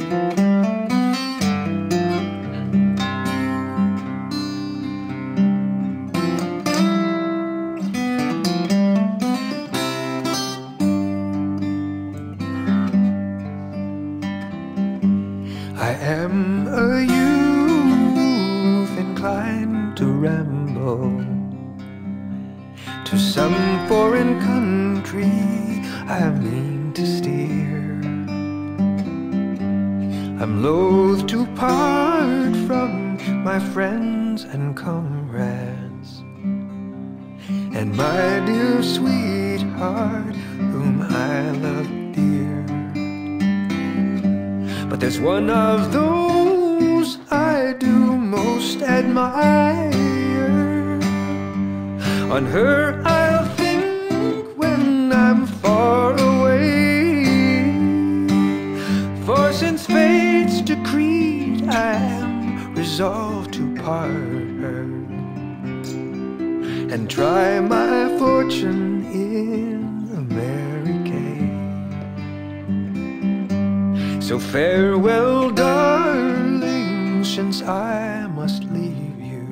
I am a youth inclined to ramble to some foreign country I mean to steer. I'm loath to part from my friends and comrades and my dear sweetheart, whom I love dear. But there's one of those I do most admire. On her I'll am resolved to part her and try my fortune in America. So farewell, darling, since I must leave you.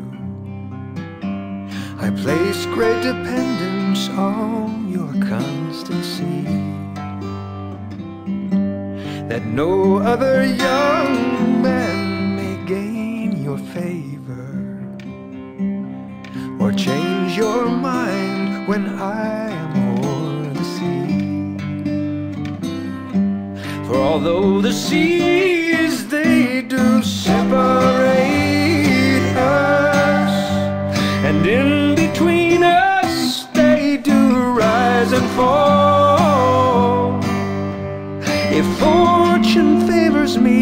I place great dependence on your constancy. That no other young or change your mind when I am o'er the sea. For although the seas they do separate us, and in between us they do rise and fall. If fortune favors me,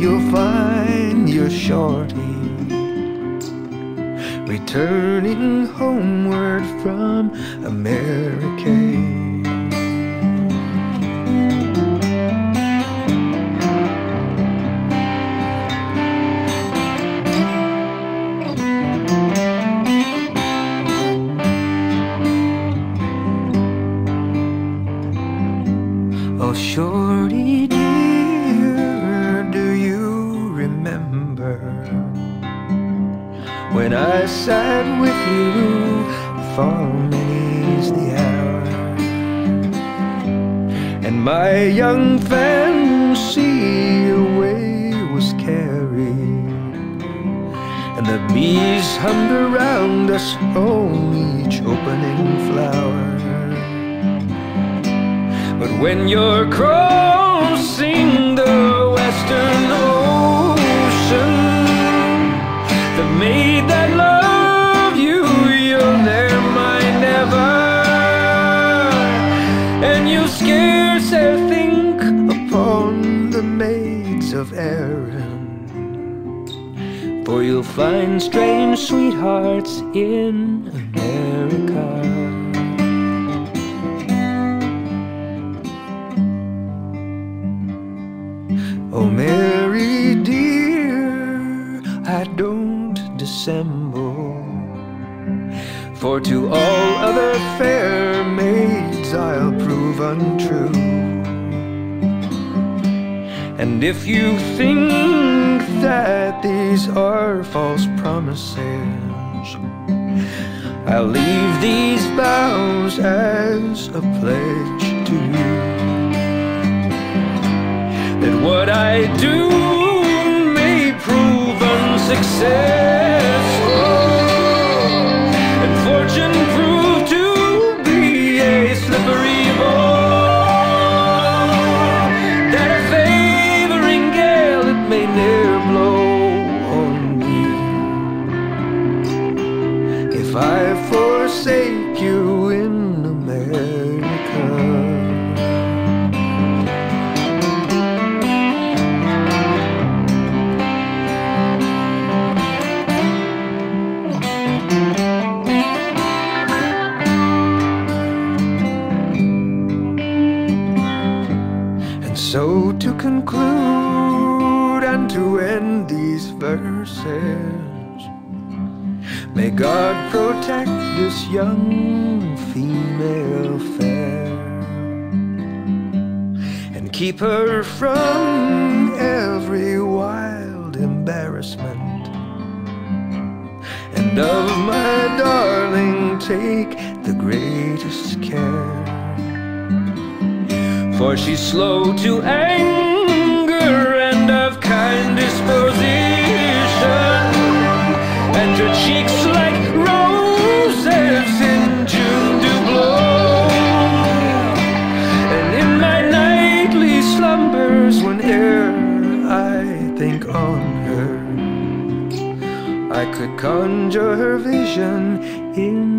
you'll find your shorty returning homeward from America. When I sat with you for many's the hour, and my young fancy away was carried, and the bees hummed around us on each opening flower. But when you're crossing and you scarce e'er think upon the maids of Erin. For you'll find strange sweethearts in America. Oh, Mary dear, I don't dissemble. For to all other fair maids And if you think that these are false promises, I'll leave these vows as a pledge to you. That what I do may prove unsuccessful, forsake you in America. And so to conclude and to end these verses, may God protect this young female fair and keep her from every wild embarrassment. And of my darling, take the greatest care. For she's slow to anger and of kind disposition, and her cheeks could conjure her vision in.